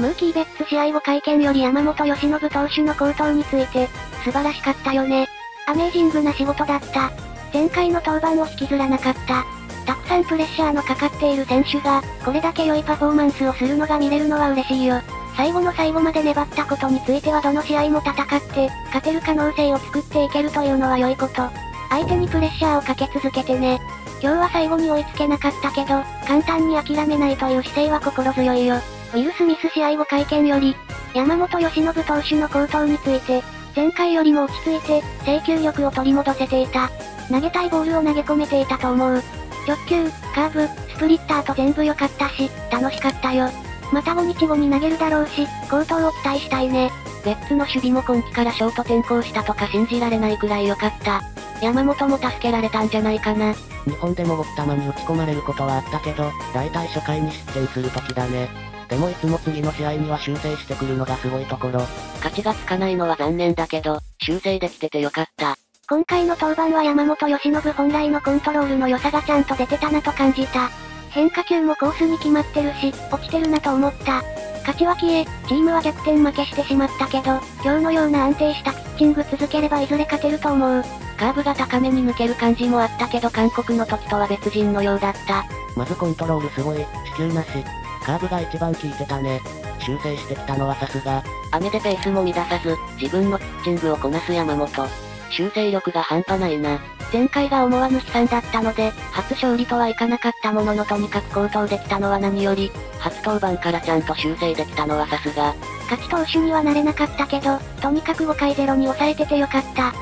ムーキーベッツ試合後会見より山本由伸投手の好投について、素晴らしかったよね。アメージングな仕事だった。前回の登板を引きずらなかった。たくさんプレッシャーのかかっている選手が、これだけ良いパフォーマンスをするのが見れるのは嬉しいよ。最後の最後まで粘ったことについてはどの試合も戦って、勝てる可能性を作っていけるというのは良いこと。相手にプレッシャーをかけ続けてね。今日は最後に追いつけなかったけど、簡単に諦めないという姿勢は心強いよ。ウィル・スミス試合後会見より、山本由伸投手の好投について、前回よりも落ち着いて、制球力を取り戻せていた。投げたいボールを投げ込めていたと思う。直球、カーブ、スプリッターと全部良かったし、楽しかったよ。また5日後に投げるだろうし、好投を期待したいね。ベッツの守備も今季からショート転向したとか信じられないくらい良かった。山本も助けられたんじゃないかな。日本でも僕玉に打ち込まれることはあったけど、大体初回に失点する時だね。でもいつも次の試合には修正してくるのがすごいところ。勝ちがつかないのは残念だけど、修正できててよかった。今回の登板は山本由伸本来のコントロールの良さがちゃんと出てたなと感じた。変化球もコースに決まってるし、落ちてるなと思った。勝ちは消え、チームは逆転負けしてしまったけど、今日のような安定したピッチング続ければいずれ勝てると思う。カーブが高めに抜ける感じもあったけど韓国の時とは別人のようだった。まずコントロールすごい、地球なし。カーブが一番効いてたね。修正してきたのはさすが。雨でペースも乱さず、自分のピッチングをこなす山本。修正力が半端ないな。前回が思わぬ悲惨だったので、初勝利とはいかなかったもののとにかく高騰できたのは何より、初登板からちゃんと修正できたのはさすが。勝ち投手にはなれなかったけど、とにかく5回ゼロに抑えててよかった。